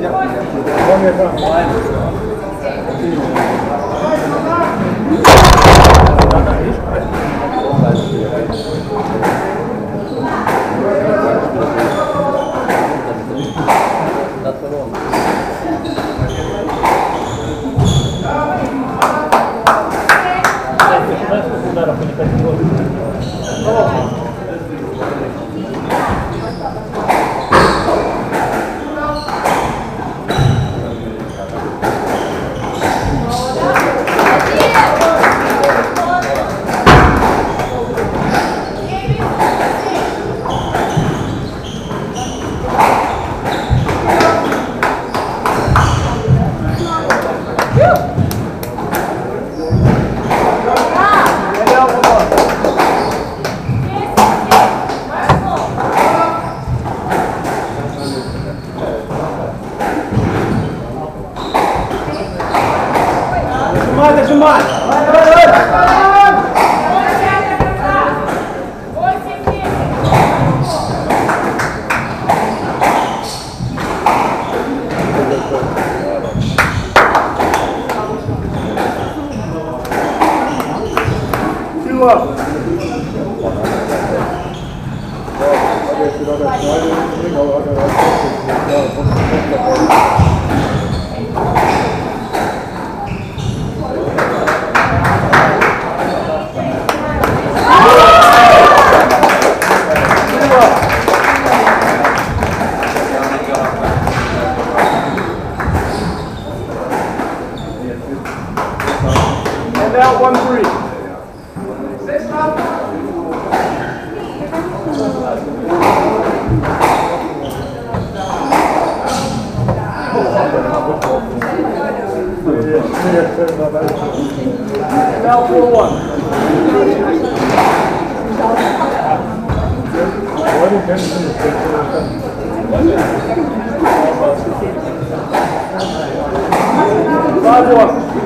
Vamos levar mais. Look. And now one three. Vai, boa.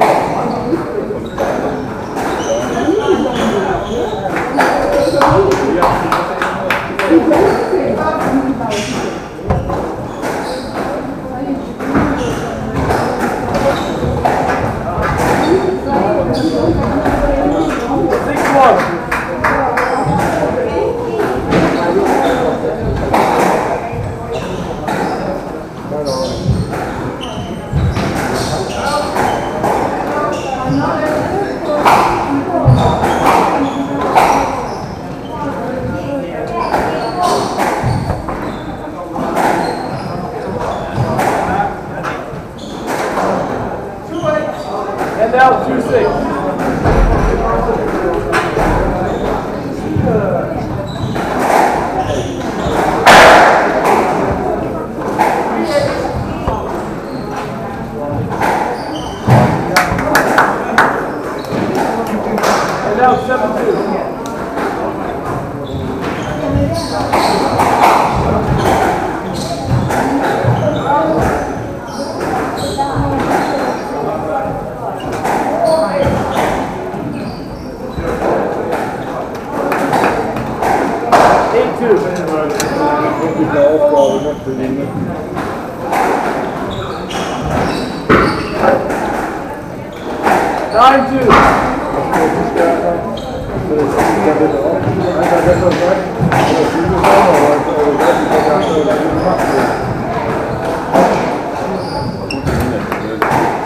Eight two. Nine two.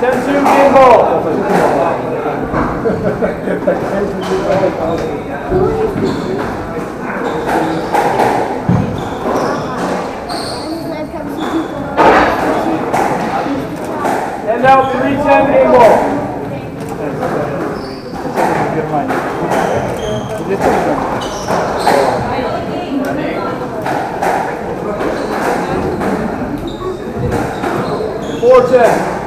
Ten two game ball. And now three ten game ball. Four ten.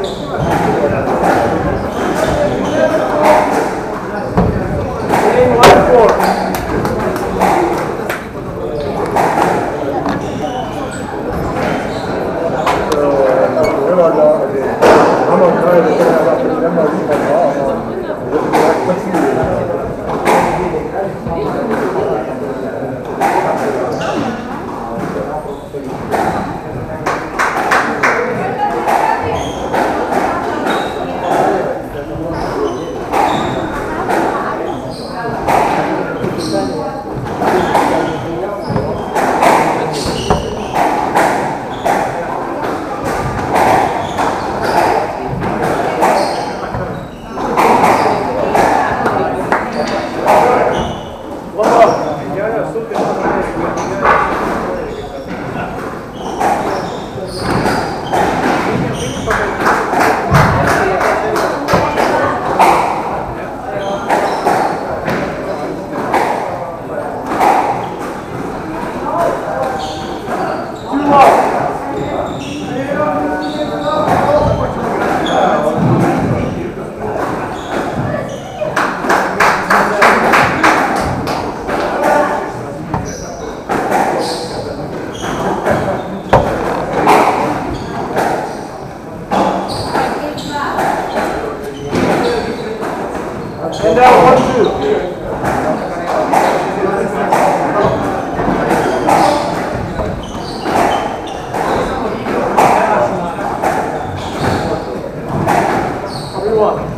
one.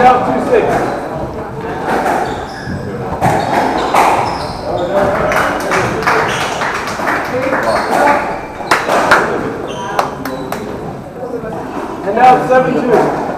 Now two six. Now 7-2.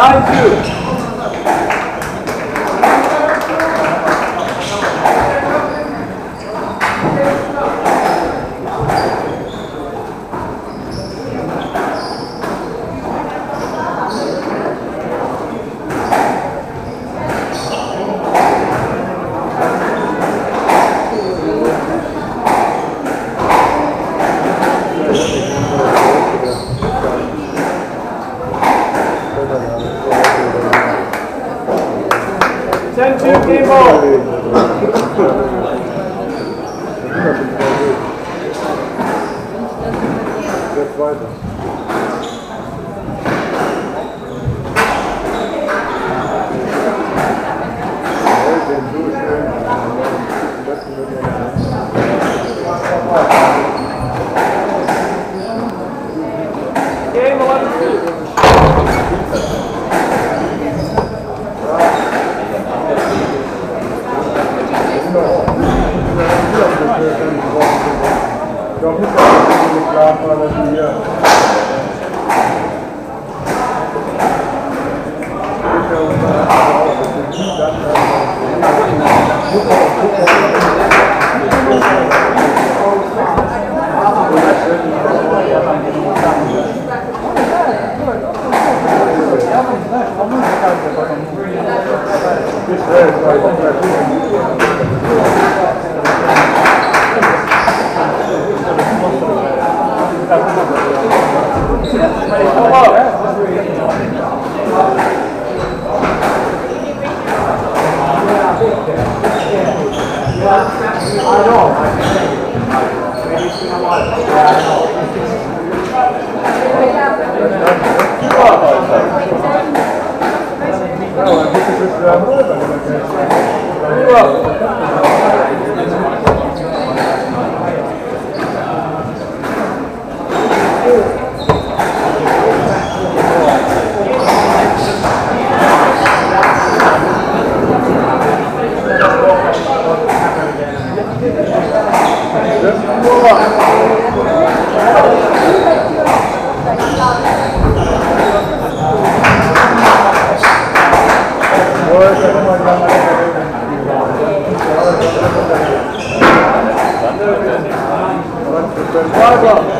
Nine two. Massimo! よ。Bora, Glauco.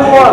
mới mua